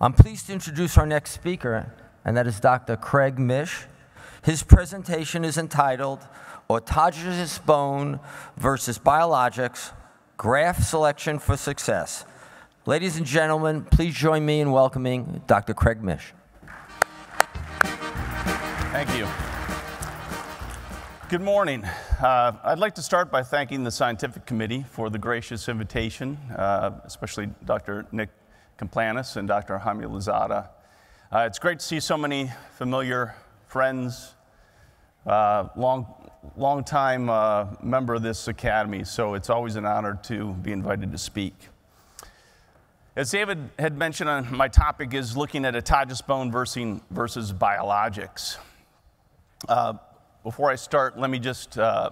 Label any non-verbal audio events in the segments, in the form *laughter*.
I'm pleased to introduce our next speaker, and that is Dr. Craig Misch. His presentation is entitled Autogenous Bone versus Biologics, Graft Selection for Success. Ladies and gentlemen, please join me in welcoming Dr. Craig Misch. Thank you. Good morning. Uh, I'd like to start by thanking the scientific committee for the gracious invitation, uh, especially Dr. Nick Caplanis and Dr. Jaime Lozada. Uh, it's great to see so many familiar friends, uh, long, long time uh, member of this academy, so it's always an honor to be invited to speak. As David had mentioned, uh, my topic is looking at autogenous bone versus, versus biologics. Uh, before I start, let me just, uh,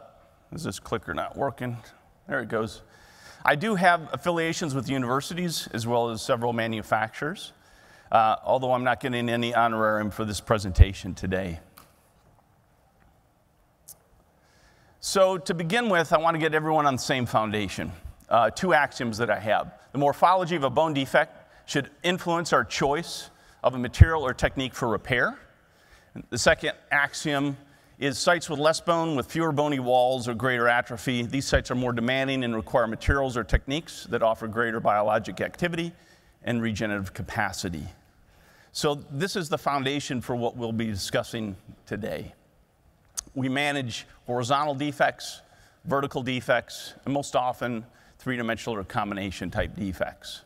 is this clicker not working? There it goes. I do have affiliations with universities as well as several manufacturers, uh, although I'm not getting any honorarium for this presentation today. So to begin with, I want to get everyone on the same foundation. Uh, two axioms that I have. The morphology of a bone defect should influence our choice of a material or technique for repair. The second axiom is sites with less bone, with fewer bony walls or greater atrophy. These sites are more demanding and require materials or techniques that offer greater biologic activity and regenerative capacity. So this is the foundation for what we'll be discussing today. We manage horizontal defects, vertical defects, and most often three-dimensional or combination type defects.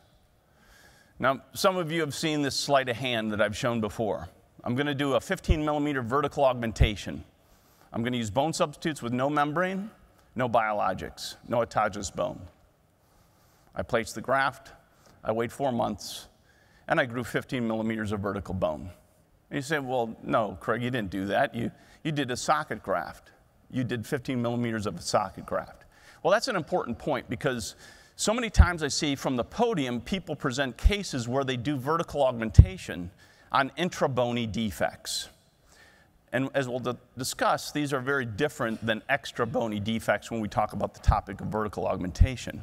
Now, some of you have seen this sleight of hand that I've shown before. I'm going to do a 15 millimeter vertical augmentation. I'm going to use bone substitutes with no membrane, no biologics, no autogenous bone. I place the graft, I wait four months, and I grew 15 millimeters of vertical bone. And you say, well, no, Craig, you didn't do that. You, you did a socket graft. You did 15 millimeters of a socket graft. Well, that's an important point because so many times I see from the podium people present cases where they do vertical augmentation on intrabony defects. And as we'll discuss, these are very different than extra bony defects when we talk about the topic of vertical augmentation.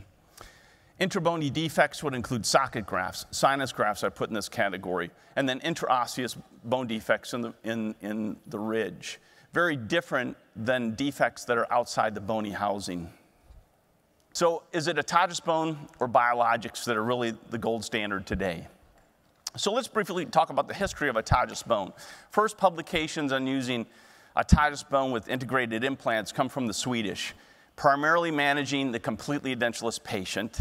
Intrabony defects would include socket grafts, sinus grafts I put in this category, and then intraosseous bone defects in the, in, in the ridge. Very different than defects that are outside the bony housing. So is it autogenous bone or biologics that are really the gold standard today? So let's briefly talk about the history of autogenous bone. First publications on using autogenous bone with integrated implants come from the Swedish, primarily managing the completely edentulous patient.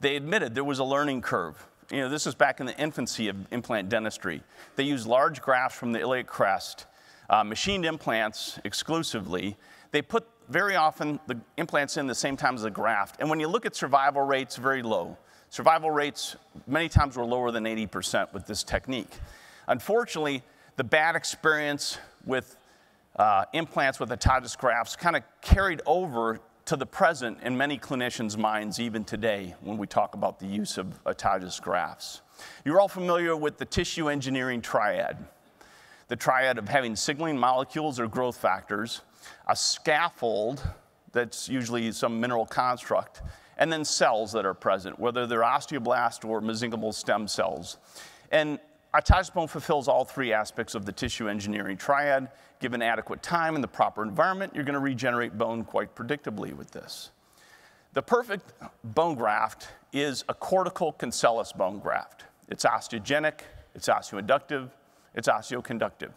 They admitted there was a learning curve. You know, this is back in the infancy of implant dentistry. They used large grafts from the iliac crest, uh, machined implants exclusively. They put very often the implants in the same time as the graft. And when you look at survival rates, very low. Survival rates many times were lower than 80% with this technique. Unfortunately, the bad experience with uh, implants with autogenous grafts kind of carried over to the present in many clinicians' minds even today when we talk about the use of autogenous grafts. You're all familiar with the tissue engineering triad. The triad of having signaling molecules or growth factors, a scaffold that's usually some mineral construct, and then cells that are present, whether they're osteoblast or mesenchymal stem cells. And bone fulfills all three aspects of the tissue engineering triad. Given adequate time and the proper environment, you're going to regenerate bone quite predictably with this. The perfect bone graft is a cortical cancellous bone graft. It's osteogenic, it's osteoinductive, it's osteoconductive.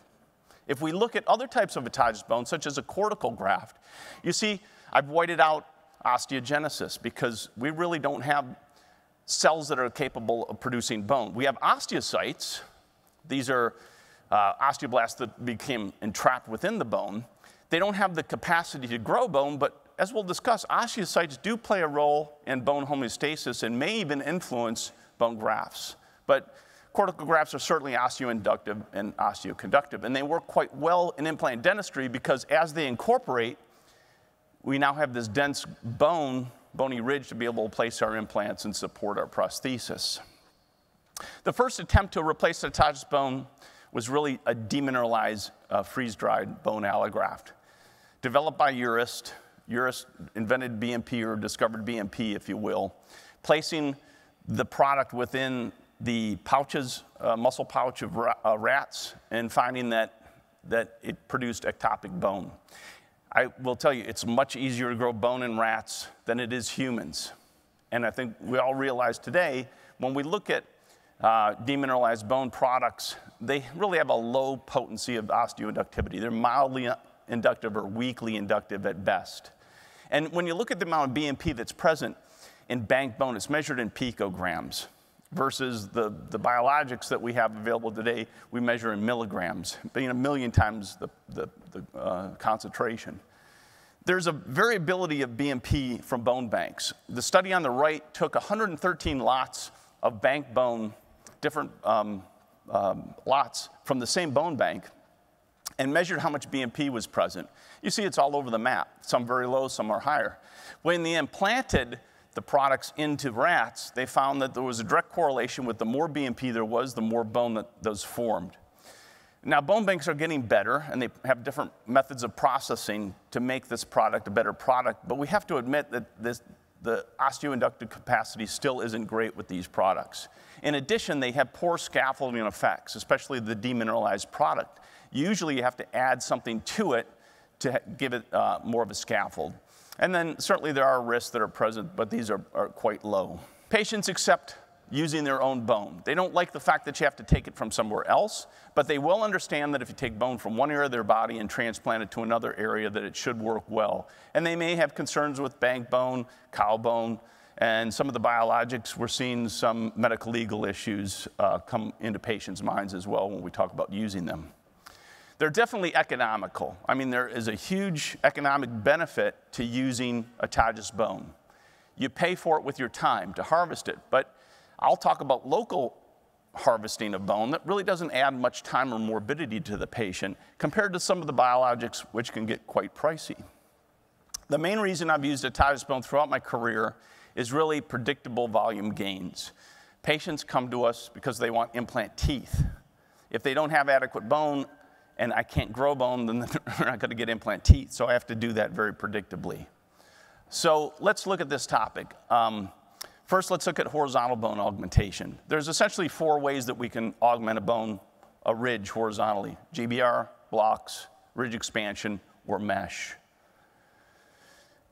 If we look at other types of autogenous bone, such as a cortical graft, you see I've whited out osteogenesis because we really don't have cells that are capable of producing bone. We have osteocytes. These are uh, osteoblasts that became entrapped within the bone. They don't have the capacity to grow bone, but as we'll discuss, osteocytes do play a role in bone homeostasis and may even influence bone grafts. But cortical grafts are certainly osteoinductive and osteoconductive, and they work quite well in implant dentistry because as they incorporate, we now have this dense bone, bony ridge to be able to place our implants and support our prosthesis. The first attempt to replace the autogenous bone was really a demineralized, uh, freeze-dried bone allograft. Developed by Urist, Urist invented BMP or discovered BMP, if you will, placing the product within the pouches, uh, muscle pouch of ra uh, rats, and finding that, that it produced ectopic bone. I will tell you, it's much easier to grow bone in rats than it is humans. And I think we all realize today, when we look at uh, demineralized bone products, they really have a low potency of osteoinductivity. They're mildly inductive or weakly inductive at best. And when you look at the amount of BMP that's present in bank bone, it's measured in picograms versus the, the biologics that we have available today, we measure in milligrams, being a million times the, the, the uh, concentration. There's a variability of BMP from bone banks. The study on the right took 113 lots of bank bone, different um, um, lots from the same bone bank, and measured how much BMP was present. You see it's all over the map. Some very low, some are higher. When they implanted the products into rats, they found that there was a direct correlation with the more BMP there was, the more bone that those formed. Now, bone banks are getting better, and they have different methods of processing to make this product a better product, but we have to admit that this, the osteoinductive capacity still isn't great with these products. In addition, they have poor scaffolding effects, especially the demineralized product. Usually, you have to add something to it to give it uh, more of a scaffold. And then certainly there are risks that are present, but these are, are quite low. Patients accept using their own bone. They don't like the fact that you have to take it from somewhere else, but they will understand that if you take bone from one area of their body and transplant it to another area, that it should work well. And they may have concerns with bank bone, cow bone, and some of the biologics, we're seeing some medical legal issues uh, come into patients' minds as well when we talk about using them. They're definitely economical. I mean, there is a huge economic benefit to using autogenous bone. You pay for it with your time to harvest it, but I'll talk about local harvesting of bone that really doesn't add much time or morbidity to the patient compared to some of the biologics which can get quite pricey. The main reason I've used autogenous bone throughout my career is really predictable volume gains. Patients come to us because they want implant teeth. If they don't have adequate bone, and I can't grow bone, then they're not *laughs* going to get implant teeth. So I have to do that very predictably. So let's look at this topic. Um, first, let's look at horizontal bone augmentation. There's essentially four ways that we can augment a bone, a ridge horizontally. GBR, blocks, ridge expansion, or mesh.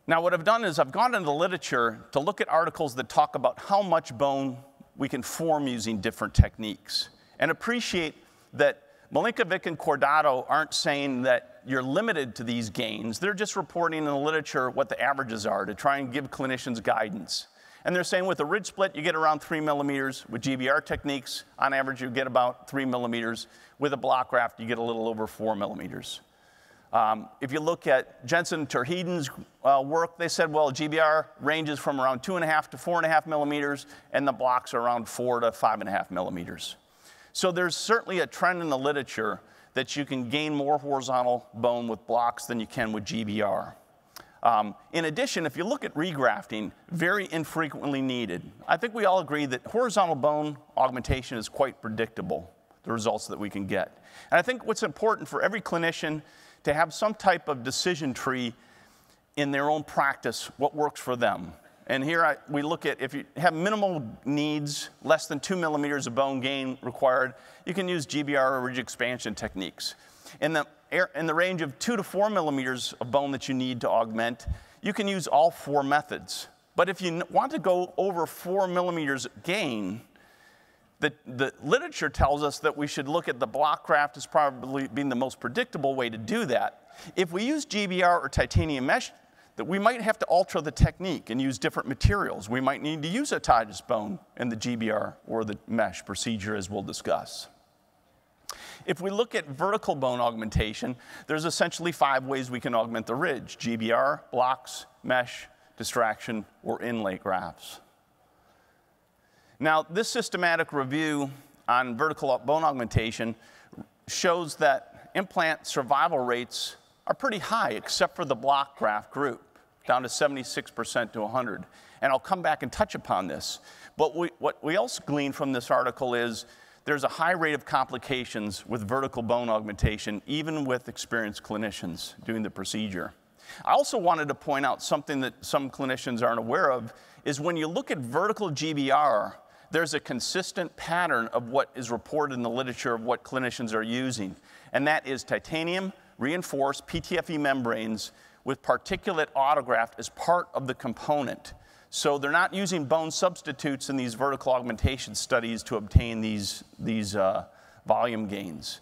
Now, what I've done is I've gone into the literature to look at articles that talk about how much bone we can form using different techniques and appreciate that Milinkovic and Cordaro aren't saying that you're limited to these gains. They're just reporting in the literature what the averages are to try and give clinicians guidance. And they're saying with a ridge split, you get around three millimeters. With GBR techniques, on average, you get about three millimeters. With a block graft, you get a little over four millimeters. Um, if you look at Jensen Terheyden's uh, work, they said, well, GBR ranges from around two and a half to four and a half millimeters, and the blocks are around four to five and a half millimeters. So there's certainly a trend in the literature that you can gain more horizontal bone with blocks than you can with GBR. Um, in addition, if you look at regrafting, very infrequently needed. I think we all agree that horizontal bone augmentation is quite predictable, the results that we can get. And I think what's important for every clinician to have some type of decision tree in their own practice, what works for them. And here I, we look at if you have minimal needs, less than two millimeters of bone gain required, you can use GBR or ridge expansion techniques. In the, in the range of two to four millimeters of bone that you need to augment, you can use all four methods. But if you want to go over four millimeters gain, the, the literature tells us that we should look at the block graft as probably being the most predictable way to do that. If we use GBR or titanium mesh that we might have to alter the technique and use different materials. We might need to use autogenous bone in the GBR or the mesh procedure as we'll discuss. If we look at vertical bone augmentation, there's essentially five ways we can augment the ridge, GBR, blocks, mesh, distraction, or inlay grafts. Now, this systematic review on vertical bone augmentation shows that implant survival rates are pretty high, except for the block graft group down to 76% to 100. And I'll come back and touch upon this. But we, what we also glean from this article is there's a high rate of complications with vertical bone augmentation, even with experienced clinicians doing the procedure. I also wanted to point out something that some clinicians aren't aware of is when you look at vertical GBR, there's a consistent pattern of what is reported in the literature of what clinicians are using, and that is titanium reinforced PTFE membranes with particulate autograft as part of the component. So they're not using bone substitutes in these vertical augmentation studies to obtain these, these uh, volume gains.